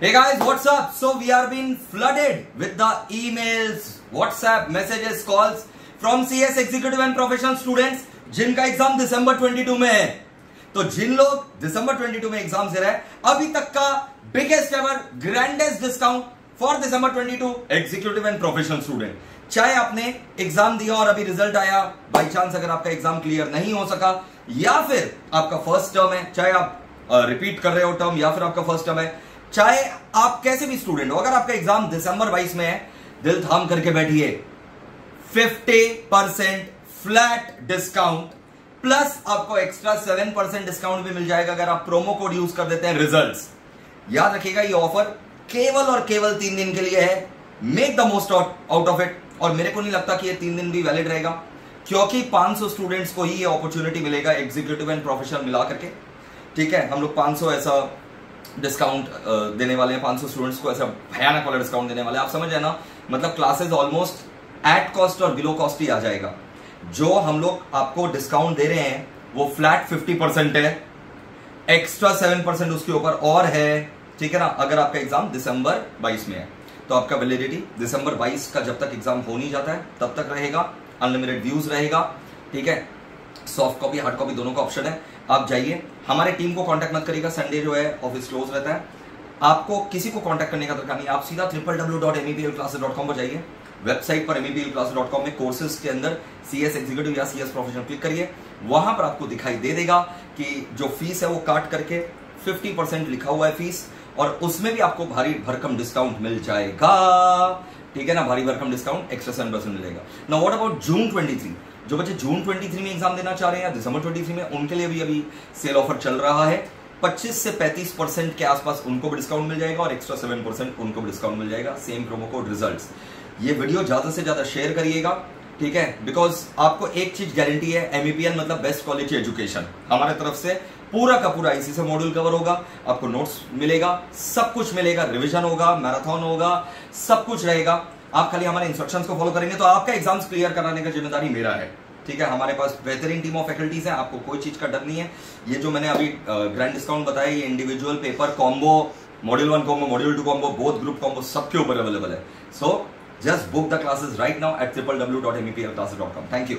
Hey guys, what's up? So we are being flooded with the emails, WhatsApp, messages, calls from CS executive and professional students जिनका exam दिसंबर 22 में है तो जिन लोग दिसंबर 22 में exam दे रहे अभी तक का biggest ever grandest discount for December 22 executive and professional student चाहे आपने एग्ज़ाम दिया और अभी रिज़ल्ट आया बाई चांस अगर आपका एग्ज़ाम क्लियर नहीं हो सका या फिर आपका फ़र्स्ट टर्म है चाहे आप रिपीट कर रहे हो टर्म या फिर आपका फ़र्स्ट टर्म है चाहे आप कैसे भी स्टूडेंट हो, अगर आपका एग्ज़ाम दिसंबर 22 में है, दिल थाम करके बैठिए। 50 परसेंट फ्लैट डिस्काउंट प्लस आपको एक्स्ट्रा 7 परसेंट डिस्काउंट भी मिल जाएगा अगर आप प्रोमो कोड यूज़ कर देते हैं रिजल्ट्स याद रखिएगा, ये ऑफ़र केवल और केवल तीन दिन के लिए है। Make the most out of it और मेरे को नहीं लगता कि ये तीन दिन भी वैलिड रहेगा, क्योंकि 500 स्टूडेंट्स को ही ये अपॉर्चुनिटी मिलेगा एग्जीक्यूटिव एंड प्रोफेशनल मिला करके। ठीक है, हम लोग 500 ऐसा डिस्काउंट देने वाले हैं 500 स्टूडेंट्स को, ऐसा भयानक वाला डिस्काउंट देने वाले हैं। आप समझ ना? मतलब क्लासेस ऑलमोस्ट एट कॉस्ट और बिलो कॉस्ट ही आ जाएगा। जो हम लोग आपको डिस्काउंट दे रहे हैं, वो फ्लैट 50 परसेंट है। एक्स्ट्रा 7 परसेंट उसके ऊपर और है। ठीक है ना? अगर आपका एग्ज़ाम दिसंबर 22 में है तो आपका वैलिडिटी दिसंबर 22 का जब तक एग्ज़ाम हो नहीं जाता है, तब तक रहेगा। अनलिमिटेड व्यूज़ रहेगा। ठीक है? सॉफ्ट कॉपी हार्ड कॉपी दोनों का ऑप्शन है। आप जाइए। हमारे टीम को कांटेक्ट मत करिएगा। संडे जो है ऑफ़िस क्लोज रहता है। आपको किसी को कांटेक्ट करने का दरकार नहीं। आप सीधा triple W dot M classes dot com पर जाइए। वेबसाइट पर एम क्लासेस डॉट कॉम में कोर्सेज के अंदर सी एस एग्जीक्यूटिव या सी एस प्रोफेशनल क्लिक करिए। वहाँ पर आपको दिखाई दे देगा कि जो फ़ीस है वो काट करके 50 परसेंट लिखा हुआ है फ़ीस और उसमें भी आपको भारी भरकम डिस्काउंट मिल जाएगा। ठीक है ना? भारी भरकम डिस्काउंट एक्स्ट्रा सेवन परसेंट मिलेगा। ना वॉट अबाउट जून ट्वेंटी जो बच्चे जून 23 में एग्ज़ाम देना चाह रहे हैं या दिसंबर 23 में, उनके लिए भी अभी सेल ऑफ़र चल रहा है। 25 से 35 परसेंट के आसपास उनको भी डिस्काउंट मिल जाएगा और एक्स्ट्रा 7 परसेंट उनको भी डिस्काउंट मिल जाएगा। सेम प्रोमो कोड रिजल्ट्स ये वीडियो ज़्यादा से ज़्यादा शेयर करिएगा, ठीक है? बिकॉज़ आपको एक चीज़ गारंटी है एमईपीएल मतलब बेस्ट क्वालिटी एजुकेशन हमारे तरफ़ से पूरा का पूरा इसी से मॉड्यूल कवर होगा, आपको नोट्स मिलेगा, सब कुछ मिलेगा रिविजन होगा मैराथन होगा, सब कुछ रहेगा। आप खाली हमारे इंस्ट्रक्शंस को फॉलो करेंगे तो आपका एग्ज़ाम्स क्लियर कराने का ज़िम्मेदारी मेरा है। ठीक है? हमारे पास बेहतरीन टीम ऑफ़ फैकल्टीज है, आपको कोई चीज़ का डर नहीं है। ये जो मैंने अभी ग्रैंड डिस्काउंट बताया, ये individual paper combo module one combo module two combo both group combo सबके ऊपर अवेलेबल है। So just book the classes right now at triple W dot M classes dot com thank you